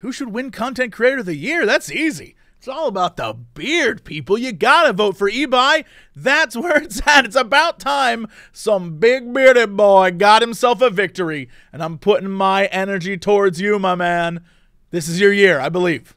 Who should win Content Creator of the Year? That's easy. It's all about the beard, people. You gotta vote for Ibai. That's where it's at. It's about time some big bearded boy got himself a victory. And I'm putting my energy towards you, my man. This is your year, I believe.